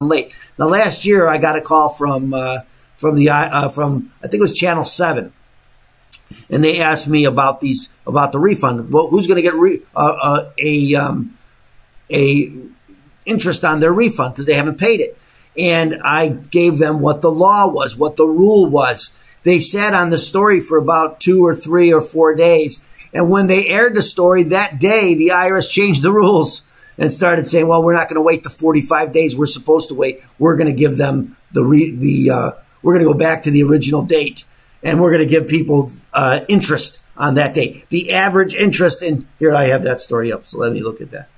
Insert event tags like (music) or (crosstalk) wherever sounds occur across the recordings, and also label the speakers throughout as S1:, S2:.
S1: late. Now, last year I got a call from uh, from the uh, from I think it was Channel Seven, and they asked me about these about the refund. Well, who's going to get re- uh, uh, a um, a interest on their refund because they haven't paid it? And I gave them what the law was, what the rule was. They sat on the story for about two or three or four days. And when they aired the story that day, the IRS changed the rules and started saying, well, we're not going to wait the 45 days we're supposed to wait. We're going to give them the, re- the, uh, we're going to go back to the original date and we're going to give people, uh, interest on that date. The average interest in, here I have that story up. So let me look at that.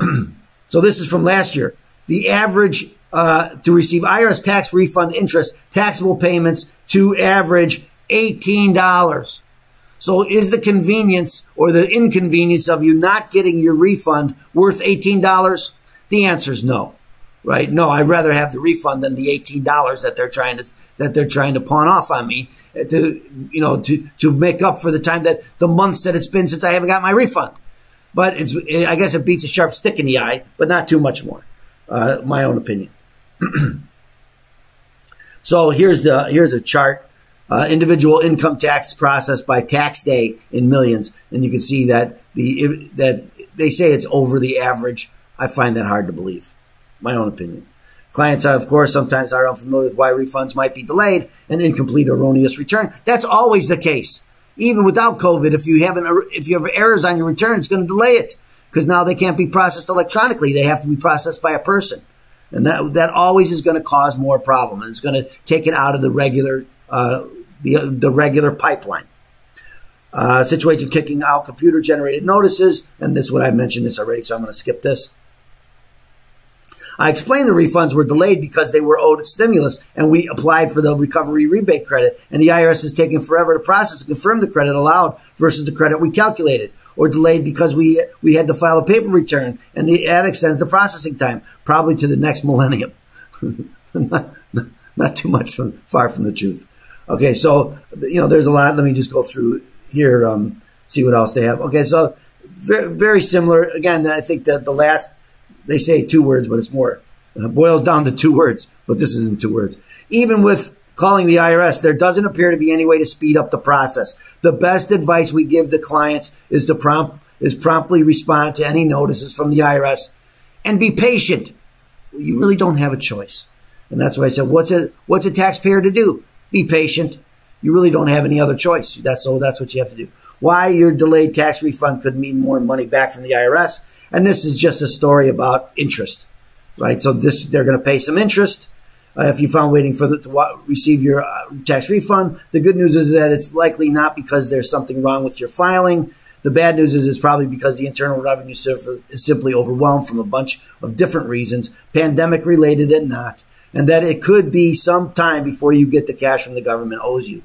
S1: (clears throat) so this is from last year. The average, uh, to receive IRS tax refund interest, taxable payments to average $18. So is the convenience or the inconvenience of you not getting your refund worth $18? The answer is no. Right? No, I'd rather have the refund than the $18 that they're trying to that they're trying to pawn off on me to you know to to make up for the time that the months that it's been since I haven't got my refund. But it's I guess it beats a sharp stick in the eye, but not too much more. Uh, my own opinion. (clears throat) so here's the here's a chart uh, individual income tax processed by tax day in millions, and you can see that the that they say it's over the average. I find that hard to believe. My own opinion. Clients, of course, sometimes are unfamiliar with why refunds might be delayed and incomplete erroneous return. That's always the case. Even without COVID, if you have an, if you have errors on your return, it's going to delay it because now they can't be processed electronically. They have to be processed by a person. And that, that always is going to cause more problem it's going to take it out of the regular, uh, the, the regular pipeline. Uh, situation kicking out computer generated notices. And this is what I mentioned this already, so I'm going to skip this. I explained the refunds were delayed because they were owed stimulus and we applied for the recovery rebate credit and the IRS is taking forever to process and confirm the credit allowed versus the credit we calculated or delayed because we, we had to file a paper return and the, that extends the processing time probably to the next millennium. (laughs) not, not, too much from far from the truth. Okay, so you know, there's a lot. Let me just go through here, um, see what else they have. Okay, so very, very similar. Again, I think that the last they say two words, but it's more it boils down to two words. But this isn't two words. Even with calling the IRS, there doesn't appear to be any way to speed up the process. The best advice we give to clients is to prompt is promptly respond to any notices from the IRS and be patient. You really don't have a choice. And that's why I said, what's a what's a taxpayer to do? Be patient. You really don't have any other choice. That's so that's what you have to do. Why your delayed tax refund could mean more money back from the IRS. And this is just a story about interest, right? So this, they're going to pay some interest. Uh, if you found waiting for the, to receive your uh, tax refund, the good news is that it's likely not because there's something wrong with your filing. The bad news is it's probably because the Internal Revenue Service is simply overwhelmed from a bunch of different reasons, pandemic related and not and that it could be some time before you get the cash from the government owes you.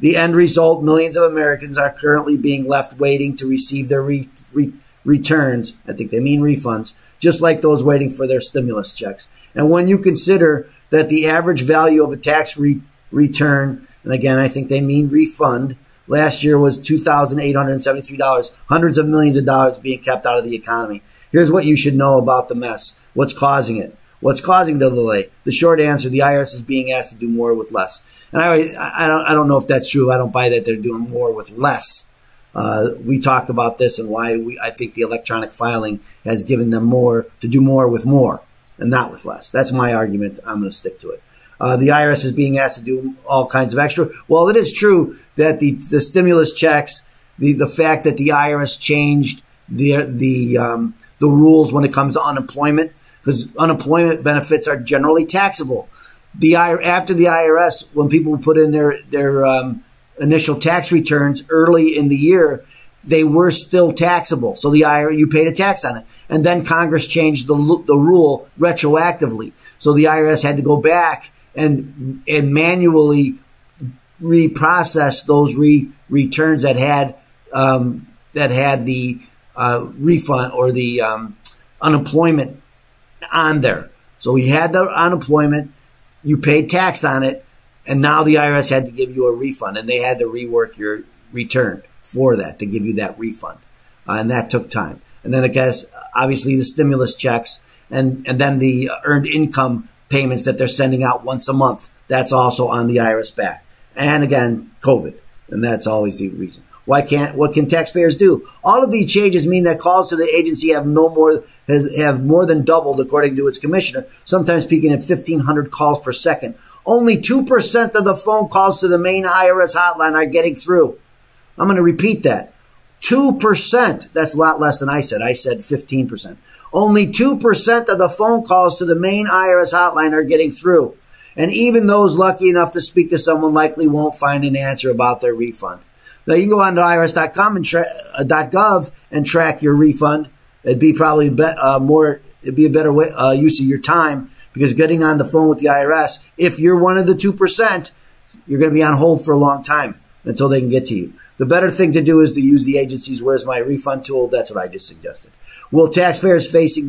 S1: The end result, millions of Americans are currently being left waiting to receive their re, re, returns. I think they mean refunds, just like those waiting for their stimulus checks. And when you consider that the average value of a tax re, return, and again, I think they mean refund, last year was $2,873, hundreds of millions of dollars being kept out of the economy. Here's what you should know about the mess. What's causing it? What's causing the delay? The short answer: the IRS is being asked to do more with less. And I, I don't, I don't know if that's true. I don't buy that they're doing more with less. Uh, we talked about this and why we, I think the electronic filing has given them more to do more with more and not with less. That's my argument. I'm going to stick to it. Uh, the IRS is being asked to do all kinds of extra. Well, it is true that the, the stimulus checks, the, the fact that the IRS changed the, the, um, the rules when it comes to unemployment because unemployment benefits are generally taxable. The after the IRS, when people put in their their um, initial tax returns early in the year, they were still taxable. So the IRS, you paid a tax on it, and then Congress changed the the rule retroactively. So the IRS had to go back and and manually reprocess those re, returns that had um, that had the uh, refund or the um, unemployment on there. So you had the unemployment, you paid tax on it, and now the IRS had to give you a refund, and they had to rework your return for that to give you that refund, uh, and that took time. And then I guess obviously the stimulus checks and and then the earned income payments that they're sending out once a month. That's also on the IRS back. And again, COVID, and that's always the reason. Why can't what can taxpayers do? All of these changes mean that calls to the agency have no more has, have more than doubled according to its commissioner, sometimes peaking at 1500 calls per second. Only 2% of the phone calls to the main IRS hotline are getting through. I'm going to repeat that. 2%. That's a lot less than I said. I said 15%. Only 2% of the phone calls to the main IRS hotline are getting through. And even those lucky enough to speak to someone likely won't find an answer about their refund. Now you can go on to irs.com and tra- uh, .gov and track your refund. It'd be probably be- uh, more. It'd be a better way, uh, use of your time because getting on the phone with the IRS, if you're one of the two percent, you're going to be on hold for a long time until they can get to you. The better thing to do is to use the agency's "Where's My Refund" tool. That's what I just suggested. Will taxpayers facing